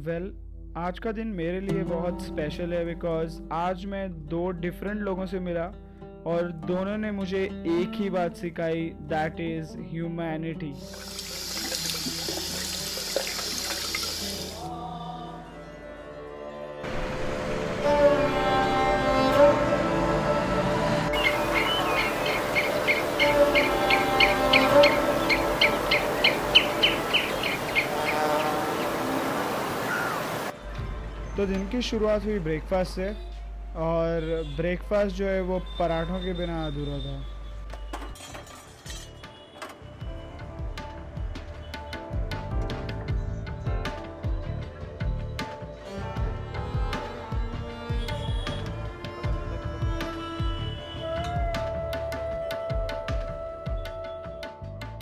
Well well, आज का दिन मेरे लिए बहुत स्पेशल है बिकॉज़ आज मैं दो डिफरेंट लोगों से मिला और दोनों ने मुझे एक ही बात सिखाई दैट इज़ ह्यूमैनिटी तो दिन की शुरुआत हुई ब्रेकफास्ट से और ब्रेकफास्ट जो है वो पराठों के बिना अधूरा था।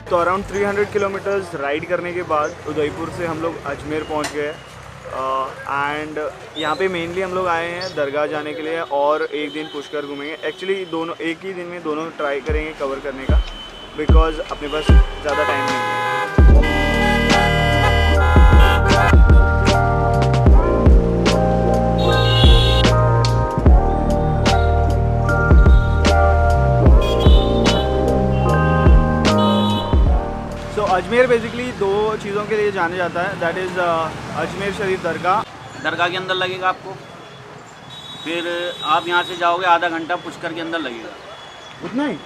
तो अराउंड 300 किलोमीटर्स राइड करने के बाद उदयपुर से हम लोग अजमेर पहुँच गए। एंड यहाँ पे मेनली हम लोग आए हैं दरगाह जाने के लिए और एक दिन पुष्कर घूमेंगे। एक्चुअली दोनों, एक ही दिन में दोनों ट्राई करेंगे कवर करने का बिकॉज़ अपने पास ज़्यादा टाइम नहीं है। अजमेर बेसिकली दो चीज़ों के लिए जाने जाता है that is uh, Ajmer Sharif दरगाह। दरगाह के अंदर लगेगा आपको। फिर आप यहाँ से जाओगे आधा घंटा पुष्कर के अंदर लगेगा। उतना ही?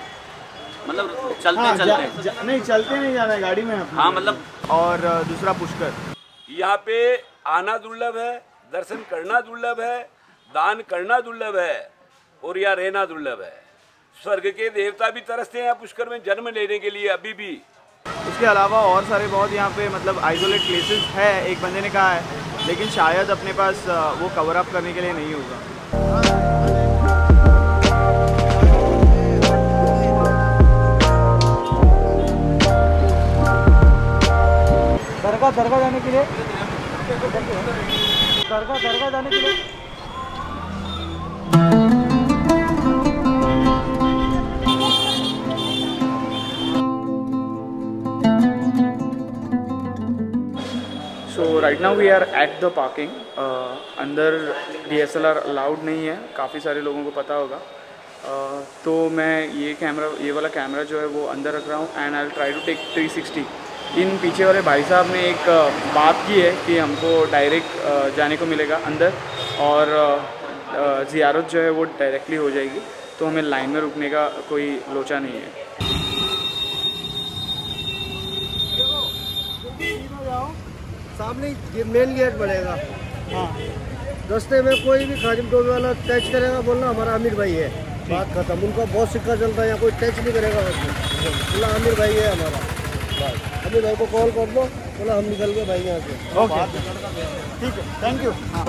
मतलब चलते हाँ, चलते। जा, जा, नहीं चलते नहीं जाना है गाड़ी में हाँ मतलब और uh, दूसरा पुष्कर। यहाँ पे आना दुर्लभ है दर्शन करना दुर्लभ है दान करना दुर्लभ है और यहाँ रहना दुर्लभ है। स्वर्ग के देवता भी तरसते हैं पुष्कर में जन्म लेने के लिए अभी भी। उसके अलावा और सारे बहुत यहाँ पे मतलब आइसोलेट प्लेसेस है, एक बंदे ने कहा है, लेकिन शायद अपने पास वो कवर अप करने के लिए नहीं होगा। दरगाह दरगाह जाने के लिए? दरगाह दरगाह जाने के लिए? Right now we are at the parking अंदर D S L R allowed नहीं है। काफ़ी सारे लोगों को पता होगा। Uh, तो मैं ये कैमरा ये वाला कैमरा जो है वो अंदर रख रहा हूँ and I try to take 360 in पीछे वाले भाई साहब ने एक uh, बात की है कि हमको डायरेक्ट uh, जाने को मिलेगा अंदर और ज़ियारत जो है वो डायरेक्टली हो जाएगी। तो हमें लाइन में रुकने का कोई लोचा नहीं है। सामने मेन गेट पड़ेगा हाँ। रस्ते में कोई भी खाजिम टोबी वाला टच करेगा बोलना हमारा आमिर भाई है। बात खत्म। उनका बहुत सिक्का चलता है यहाँ कोई टच नहीं करेगा बोला आमिर भाई है हमारा। आमिर भाई को कॉल कर दो बोला हम निकल गए भाई यहाँ से। ओके ठीक है। थैंक यू हाँ।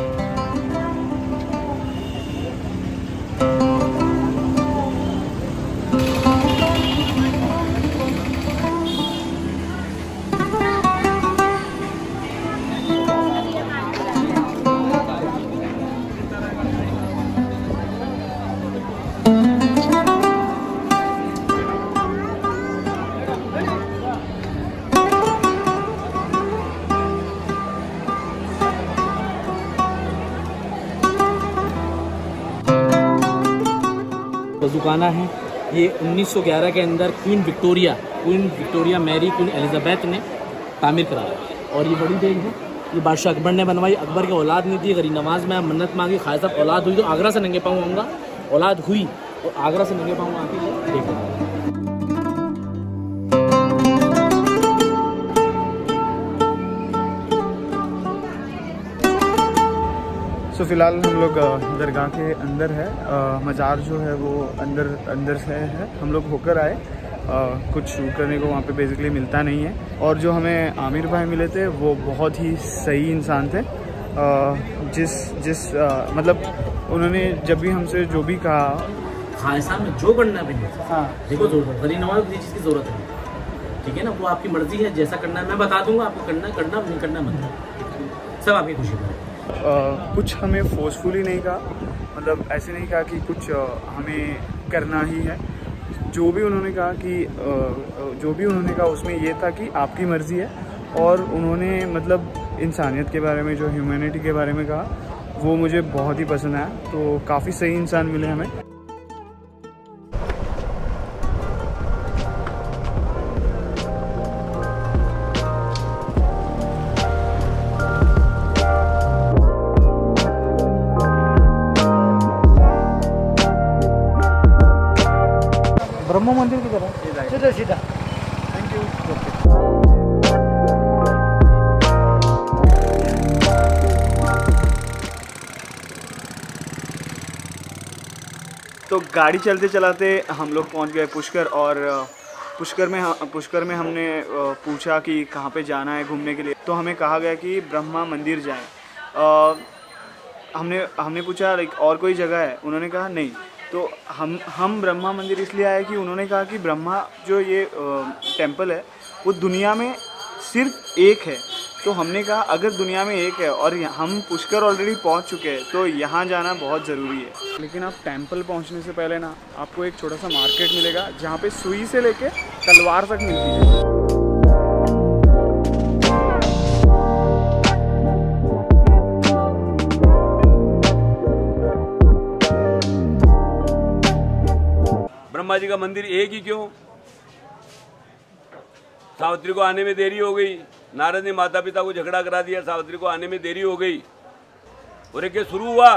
दुकाना है। ये 1911 के अंदर Queen Victoria Queen Victoria Mary, Queen Elizabeth ने तामीर कराया और ये बड़ी देख है। ये बादशाह अकबर ने बनवाई। अकबर की औलाद नहीं थी गरीब नमाज़ में मन्नत मांगी। खास औलाद हुई तो आगरा से नंगे पाऊँ आऊँगा। औलाद हुई और आगरा से नंगे पाऊँ आके देखो। फ़िलहाल हम लोग दरगाह के अंदर है। मज़ार जो है वो अंदर अंदर से है। हम लोग होकर आए। आ, कुछ शूट करने को वहाँ पे बेसिकली मिलता नहीं है। और जो हमें आमिर भाई मिले थे वो बहुत ही सही इंसान थे। आ, जिस जिस आ, मतलब उन्होंने जब भी हमसे जो भी कहा खालिस्तान में जो करना भी हाँ। देखो किसी चीज़ की ज़रूरत है ठीक है ना? वो आपकी मर्ज़ी है जैसा करना है मैं बता दूँगा आपको करना करना नहीं करना मत। सब आपकी खुशी कुछ हमें फोर्सफुली नहीं कहा। मतलब ऐसे नहीं कहा कि कुछ हमें करना ही है। जो भी उन्होंने कहा कि जो भी उन्होंने कहा उसमें ये था कि आपकी मर्ज़ी है। और उन्होंने मतलब इंसानियत के बारे में, जो ह्यूमैनिटी के बारे में कहा, वो मुझे बहुत ही पसंद आया। तो काफ़ी सही इंसान मिले हमें। ब्रह्म मंदिर की तरह। सीधा सीधा थैंक यू तो गाड़ी चलते चलाते हम लोग पहुँच गए पुष्कर और पुष्कर में पुष्कर में हमने पूछा कि कहाँ पे जाना है घूमने के लिए। तो हमें कहा गया कि ब्रह्मा मंदिर जाएँ। हमने हमने पूछा लाइक और कोई जगह है? उन्होंने कहा नहीं। तो हम हम ब्रह्मा मंदिर इसलिए आए कि उन्होंने कहा कि ब्रह्मा जो ये टेंपल है, वो दुनिया में सिर्फ़ एक है। तो हमने कहा, अगर दुनिया में एक है और हम पुष्कर ऑलरेडी पहुँच चुके हैं तो यहाँ जाना बहुत ज़रूरी है। लेकिन आप टेंपल पहुँचने से पहले ना, आपको एक छोटा सा मार्केट मिलेगा, जहाँ पे सुई से लेके तलवार तक मिलती है। ब्रह्मा जी का मंदिर एक ही क्यों? सावित्री को आने में देरी हो गई। नारद ने माता पिता को झगड़ा करा दिया, सावित्री को आने में देरी हो गई। और एक शुरू हुआ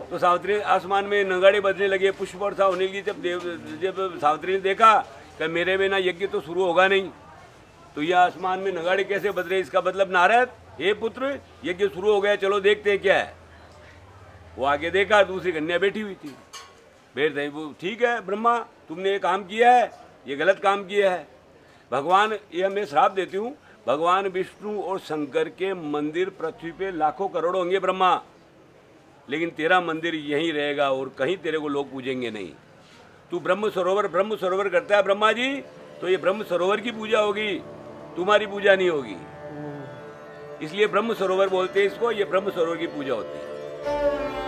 तो सावित्री आसमान में नगाड़े बजने लगे, पुष्प वर्षा होने लगी जब देव जब सावित्री ने देखा कि मेरे बिना यज्ञ तो शुरू होगा नहीं तो यह आसमान में नगाड़े कैसे बज रहे इसका मतलब नारद, हे पुत्र, यज्ञ शुरू हो गया, चलो देखते हैं क्या है। वो आगे देखा, दूसरी कन्या बैठी हुई थी। बैठ रही वो ठीक है, ब्रह्मा तुमने ये काम किया है, ये गलत काम किया है। भगवान, ये मैं श्राप देती हूँ, भगवान विष्णु और शंकर के मंदिर पृथ्वी पे लाखों करोड़ों होंगे ब्रह्मा। लेकिन तेरा मंदिर यहीं रहेगा और कहीं तेरे को लोग पूजेंगे नहीं। तू ब्रह्म सरोवर ब्रह्म सरोवर करता है ब्रह्मा जी तो ये ब्रह्म सरोवर की पूजा होगी, तुम्हारी पूजा नहीं होगी। इसलिए ब्रह्म सरोवर बोलते हैं इसको, ये ब्रह्म सरोवर की पूजा होती है।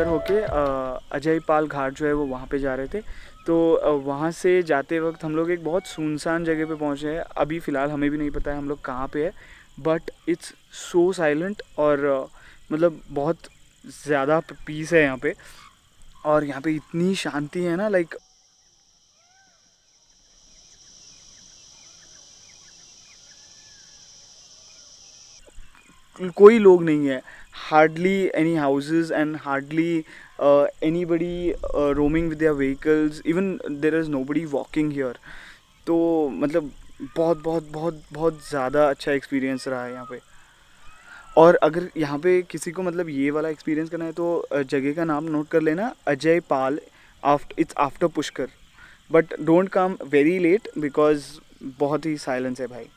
पुष्कर होके अजय पाल घाट जो है वो वहाँ पे जा रहे थे। तो वहाँ से जाते वक्त हम लोग एक बहुत सुनसान जगह पे पहुँचे हैं। अभी फ़िलहाल हमें भी नहीं पता है हम लोग कहाँ पे है बट इट्स सो साइलेंट और मतलब बहुत ज़्यादा पीस है यहाँ पे। और यहाँ पे इतनी शांति है ना लाइक कोई लोग नहीं है। Hardly any houses and hardly anybody roaming with their vehicles even there is nobody walking here तो मतलब बहुत बहुत बहुत बहुत ज़्यादा अच्छा एक्सपीरियंस रहा है यहाँ पे। और अगर यहाँ पे किसी को मतलब ये वाला एक्सपीरियंस करना है तो जगह का नाम नोट कर लेना। Ajay Pal after it's after Pushkar but don't come very late because बहुत ही साइलेंस है भाई।